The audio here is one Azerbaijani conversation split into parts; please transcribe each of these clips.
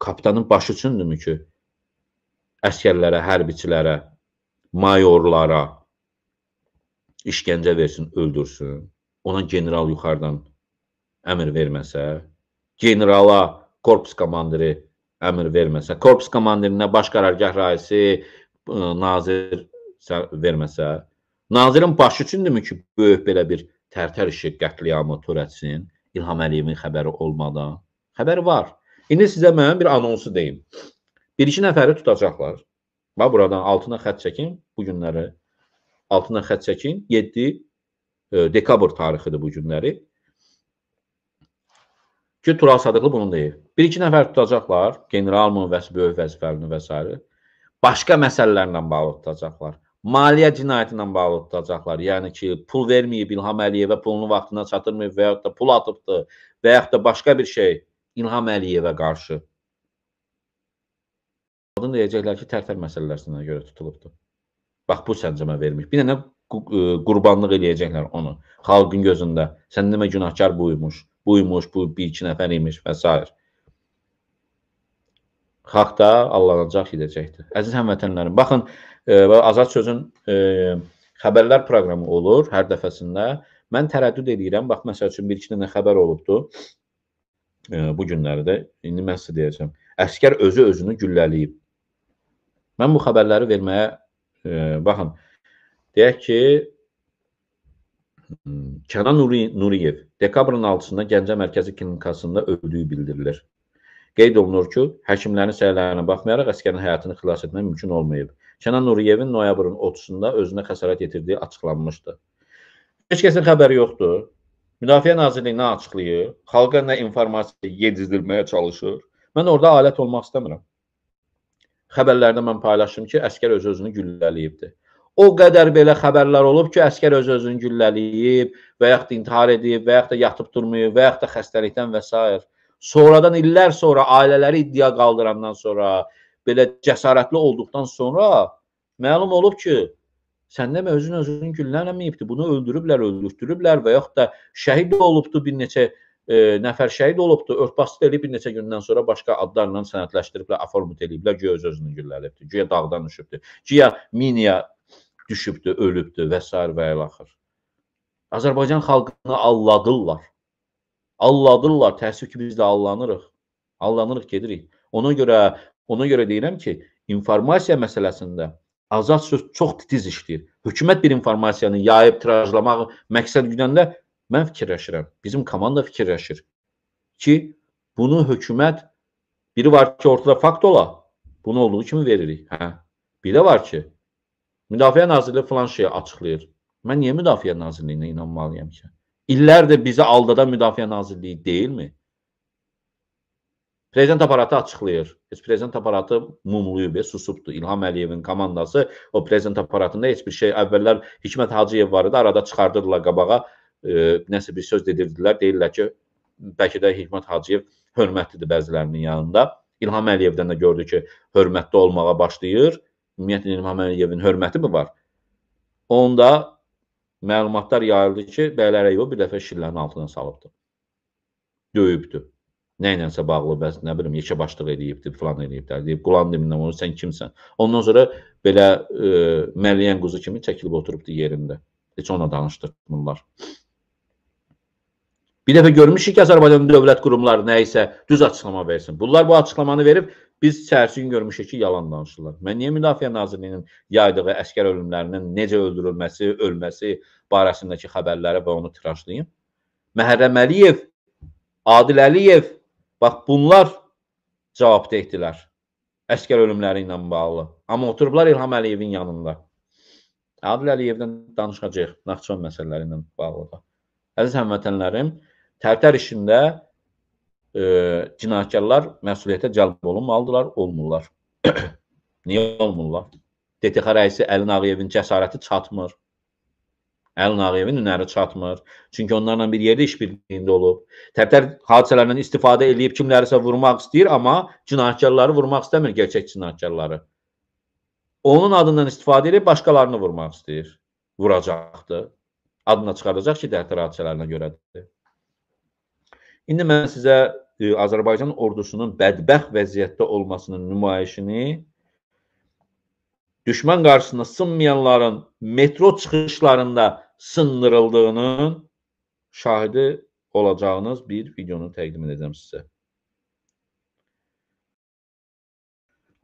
kapitanın başı üçündürmü ki, əskərlərə, hərbiçilərə, mayorlara işgəncə versin, öldürsün. Ona general yuxarıdan əmr verməsə, generala korpus komandiri əmr verməsə, korpus komandirinə baş qərargah raisi, nazir verməsə, nazirin başı üçündürmü ki, böyük belə bir tərtər işi qətliamı törətsin, İlham Əliyevin xəbəri olmadan? Xəbəri var. İndi sizə mən bir anonsu deyim. Bir-iki nəfəri tutacaqlar. Bax, buradan altına xət çəkin bu günləri. Altına xət çəkin. 7 e, dekabr tarixidir bu günləri. Ki, Tural Sadıqlı bunu deyir. Bir-iki nəfər tutacaqlar, generalmı, vəs böyük vəzifəlini və s. Başqa məsələlərlə bağlı tutacaqlar. Maliyyə cinayəti ilə bağlı tutacaqlar. Yəni ki, pul verməyib İlham Əliyevə pulunu vaxtına çatdırmayıb və yaxud da pul atıbdı və yaxud da başqa bir şey İlham Əliyevə qarşı. Adını deyəcəklər ki, tərtər məsələlərinə görə tutulubdur. Bax, bu səncəmə vermiş. Bir dənə qurbanlıq eləyəcəklər onu xalqın gözündə. Sən demə günahkar buymuş buymuş, bu bir-iki nəfər imiş və s. Xalq da allanacaq gedəcəkdir. Əziz həmvətənlərim, baxın, e, Azad sözün e, xəbərlər proqramı olur hər dəfəsində. Mən tərəddüd edirəm, bax, məsəl üçün, bir-iki dənə xəbər olubdur e, bu günlərdə. İndi mən sizə deyəcəm. Əskər özü özünü güllələyib. Mən bu xəbərləri verməyə, e, baxın, deyək ki, Kənan Nuri, Nuriyev dekabrın 6-sında Gəncə Mərkəzi Klinikasında öldüyü bildirilir. Qeyd olunur ki, həkimlərin səylərinə baxmayaraq əskərin həyatını xilas etmək mümkün olmayıb. Kənan Nuriyevin noyabrın 30-da özünə xəsarət yetirdiyi açıqlanmışdı. Heç kəsin xəbəri yoxdur. Müdafiə Nazirliyi nə açıqlayır? Xalqa nə informasiya yedizdirməyə çalışır? Mən orada alət olmaq istəmirəm. Xəbərlərdə mən paylaşdım ki, əskər öz-özünü güllələyibdir. O qədər belə xəbərlər olub ki, əskər öz-özünü güllələyib və yaxud da intihar edib və yaxud da yatıb durmayıb və yaxud da xəstəlikdən və s. Sonradan illər sonra ailələri iddia qaldırandan sonra belə cəsarətli olduqdan sonra məlum olub ki, sən demə özün özünün güllənməyibdi. Bunu öldürüblər, öldürtdürüblər və yaxud da şəhid olubdu bir neçə e, nəfər şəhid olubdu. Örtbaslı eləyib bir neçə gündən sonra başqa adlarla sənədləşdiriblər, aformut eləyiblər. Güya öz özünü gülləlibdi. Güya dağdan düşübdü. Güya miniya düşübdü, ölübdü və s. və ilaxır. Azərbaycan xalqını alladırlar. Alladırlar. Təəssüf ki, biz də allanırıq. Allanırıq, gedirik. Ona görə ona görə deyirəm ki, informasiya məsələsində azad söz çox titiz işləyir. Hökumət bir informasiyanı yayıb tirajlamağı məqsəd güdəndə mən fikirləşirəm. Bizim komanda fikirləşir ki, bunu hökumət biri var ki, ortada fakt ola. Bunu olduğu kimi veririk. Hə. Bir də var ki, Müdafiə Nazirliyi filan şeyi açıqlayır. Mən niyə Müdafiə Nazirliyinə inanmalıyam ki? İllərdir bizi aldadan Müdafiə Nazirliyi deyilmi? Prezident aparatı açıqlayır. Heç prezident aparatı mumluyub, susubdur. İlham Əliyevin komandası o prezident aparatında heç bir şey əvvəllər Hikmət Hacıyev var idi, arada çıxardırdılar qabağa, e, nəsə bir söz dedirdilər. Deyirlər ki, bəlkə də Hikmət Hacıyev hörmətlidir bəzilərinin yanında. İlham Əliyevdən də gördü ki, hörmətli olmağa başlayır ümumiyyətlə İlham Əliyevin hörməti mi var? Onda məlumatlar yayıldı ki, Bəylər Əyyub bir dəfə şillərin altına salıbdı. Döyübdü. Nə ilənsə bağlı, bəs nə bilim, yekə başlıq eləyibdi, falan eləyiblər. Deyib, qulan dimindən onu sən kimsən? Ondan sonra belə e, məliyən quzu kimi çəkilib oturubdu yerində. Heç ona danışdırmırlar. Bir dəfə görmüşük ki, Azərbaycan dövlət qurumları nə isə düz açıqlama versin. Bunlar bu açıqlamanı verib Biz səhərsi gün görmüşük ki, yalan danışırlar. Mən niyə Müdafiə Nazirliyinin yaydığı əskər ölümlərinin necə öldürülməsi, ölməsi barəsindəki xəbərləri və onu tirajlayım? Məhərrəm Əliyev, Adil Əliyev, bax bunlar cavabdehdilər əskər ölümləri ilə bağlı. Amma oturublar İlham Əliyevin yanında. Adil Əliyevdən danışacağıq Naxçıvan məsələləri ilə bağlı da. Əziz həmvətənlərim, Tərtər işində e, cinayətkarlar məsuliyyətə cəlb olunmalıdırlar, olmurlar. Niyə olmurlar? DTX rəisi Əlin Ağayevin cəsarəti çatmır. Əlin Ağayevin hünəri çatmır. Çünki onlarla bir yerdə işbirliyində olub. Tərtər hadisələrdən istifadə edib kimlərisə vurmaq istəyir, amma cinayətkarları vurmaq istəmir, gerçək cinayətkarları. Onun adından istifadə edib başqalarını vurmaq istəyir. Vuracaqdır. Adına çıxardacaq ki, tərtər hadisələrinə görədir. İndi mən sizə e, Azərbaycan ordusunun bədbəxt vəziyyətdə olmasının nümayişini düşmən qarşısında sınmayanların metro çıxışlarında sındırıldığının şahidi olacağınız bir videonu təqdim edəcəm sizə.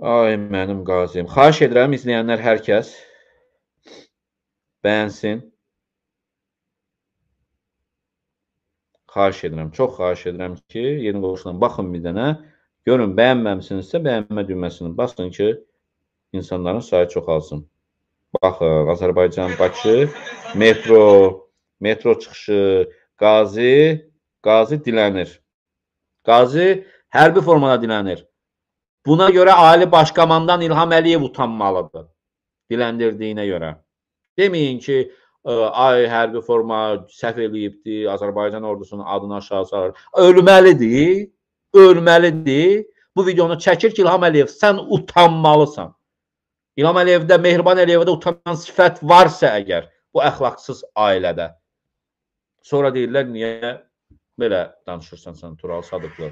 Ay mənim qazim. Xahiş edirəm izləyənlər hər kəs bəyənsin. Xahiş edirəm, çox xahiş edirəm ki, yeni qovuşdan baxın bir dənə. Görün, bəyənməmisinizsə bəyənmə düyməsini basın ki, insanların sayı çoxalsın. Baxın, Azərbaycan, Bakı, metro, metro çıxışı, Qazi, Qazi dilənir. Qazi hərbi formada dilənir. Buna görə Ali Başkomandan İlham Əliyev utanmalıdır. Diləndirdiyinə görə. Deməyin ki, ay hərbi forma səhv eləyibdi, Azərbaycan ordusunun adını aşağı salır. Ölməlidir, ölməlidir. Bu videonu çəkir ki, İlham Əliyev, sən utanmalısan. İlham Əliyevdə, Mehriban Əliyevdə utanan sifət varsa əgər, bu əxlaqsız ailədə. Sonra deyirlər, niyə belə danışırsan sən Tural Sadıqlı?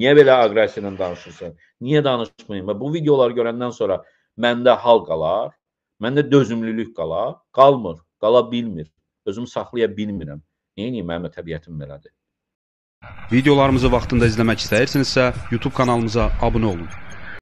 Niyə belə aqressiya ilə danışırsan? Niyə danışmayım? Bu videoları görəndən sonra məndə hal qalar, məndə dözümlülük qalar, qalmır, qala bilmir. Özümü saxlaya bilmirəm. Nəyini mənim təbiətim belədir. Videolarımızı vaxtında izləmək istəyirsinizsə, YouTube kanalımıza abunə olun.